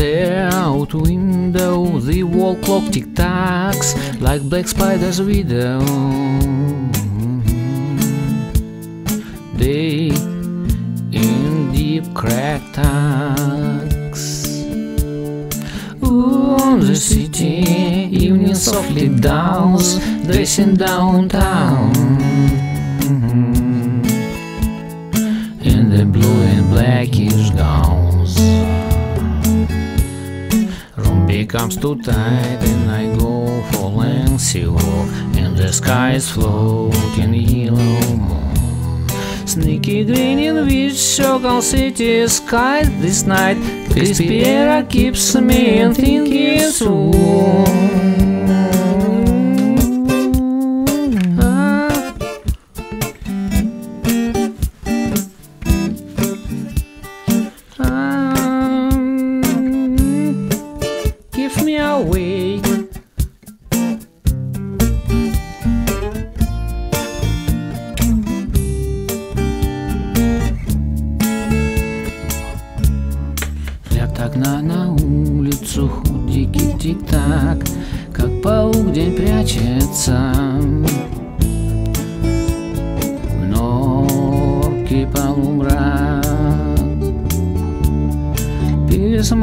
out window, the wall clock tick tacks like black spider's widow. Day in deep cracked tucks. Ooh, the city evening softly downs, dressing downtown. In the blue and black is Room becomes too tight and I go for lengthy walk And the sky is floating yellow moon. Sneaky green in which circle city sky this night Crispy air keeps me in thinking soon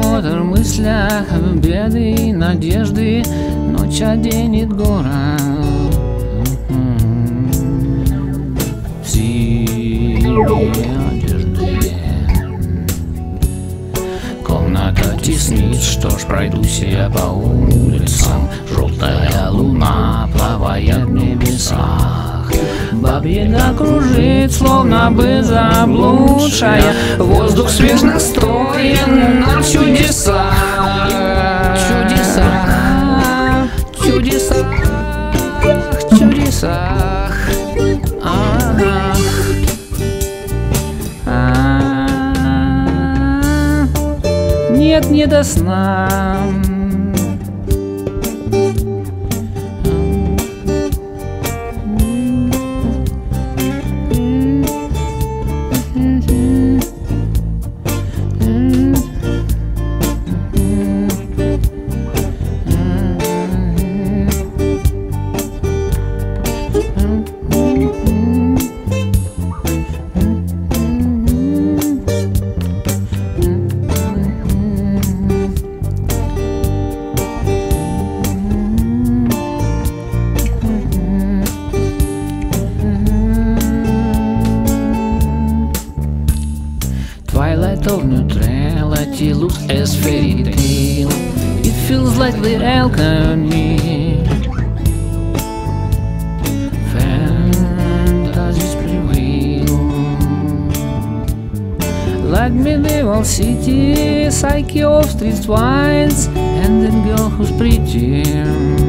В мыслях, беды и надежды. Ночь оденет город. В одежды Комната теснит, что ж пройдусь я по улицам. Желтая луна плавает в небесах. Бабьяга кружит, словно бы заблудшая. Воздух свеж настроен Нет, не до сна. Of neutrality looks as fairy tale. It feels like the alchemy. Fantasies prevail. Like medieval city, psyche of street wines, and that girl who's pretty.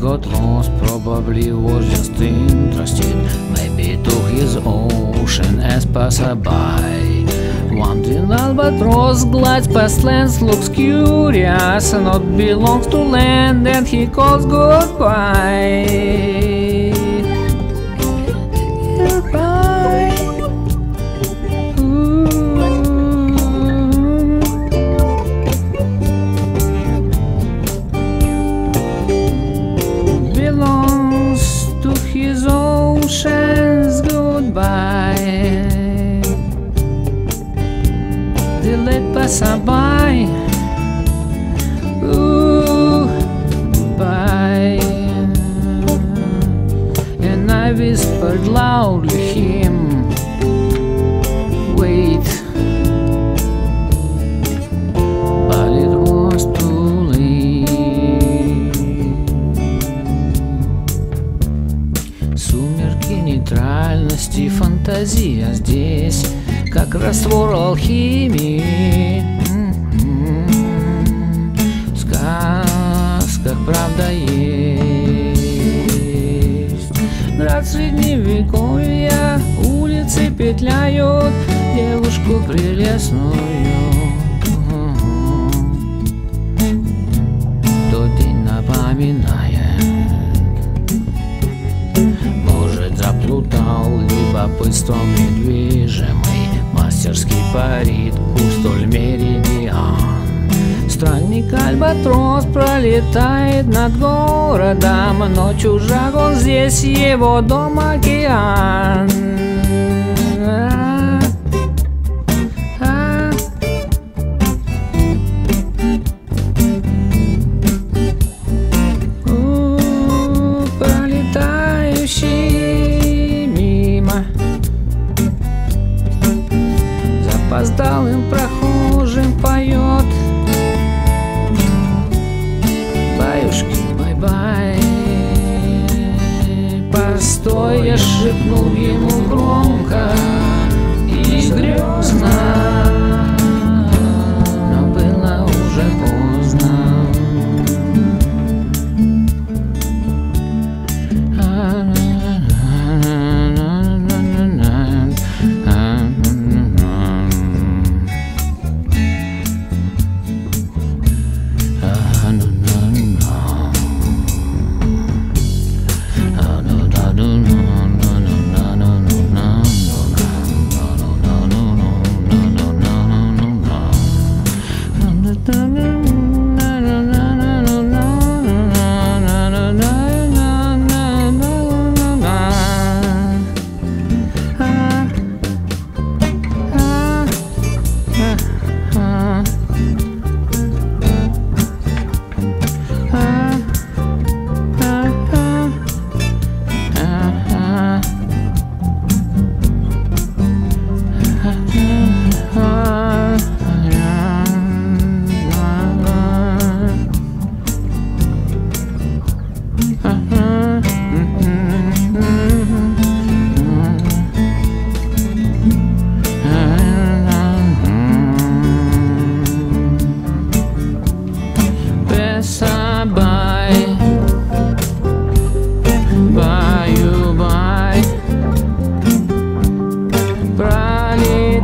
Got lost, probably was just interested. Maybe took his ocean as passerby. Wandering albatross glides past lands, looks curious, not belongs to land, and he calls. Goodbye. Ooh, by. And I whispered loudly him, wait. But it was too late. Сумерки нейтральности, фантазия здесь, как раствор алхимии. Правда есть. Град средневековья, улицы петляют, девушку прелестную. Тот день напоминает Может заплутать любопытством недвижимый Мастерски парит кустоль меридиан Странник Альбатрос пролетает над городом. Но чужак он здесь, его дом океан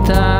voltar.